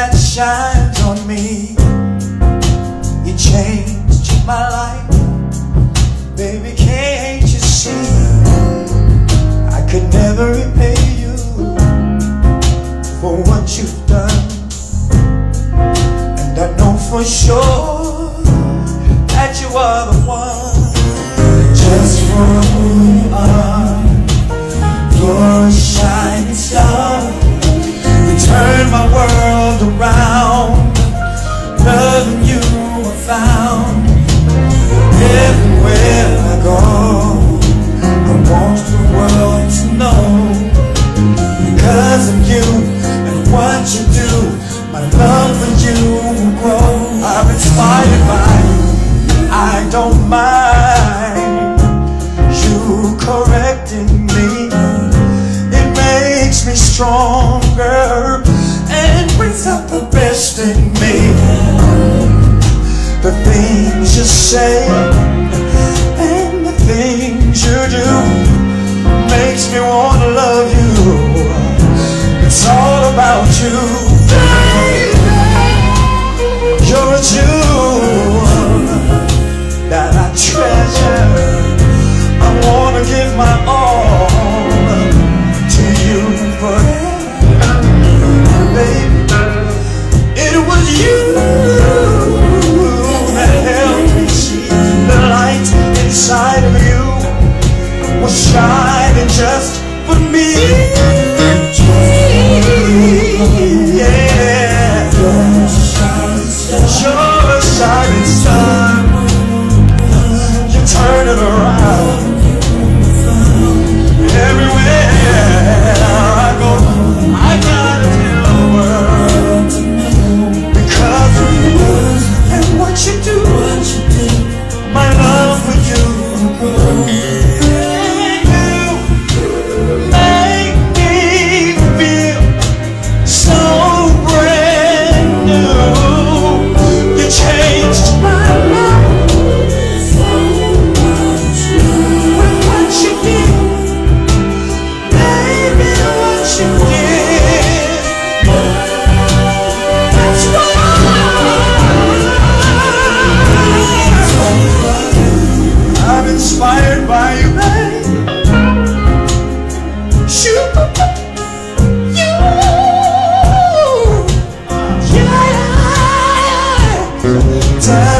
that shines on me. You changed my life, baby. Can't you see? I could never repay you for what you've done, and I know for sure that you are the one. Just for who you are, stronger and brings out the best in me. The things you say and the things you do makes me wanna love you. It's all about you, time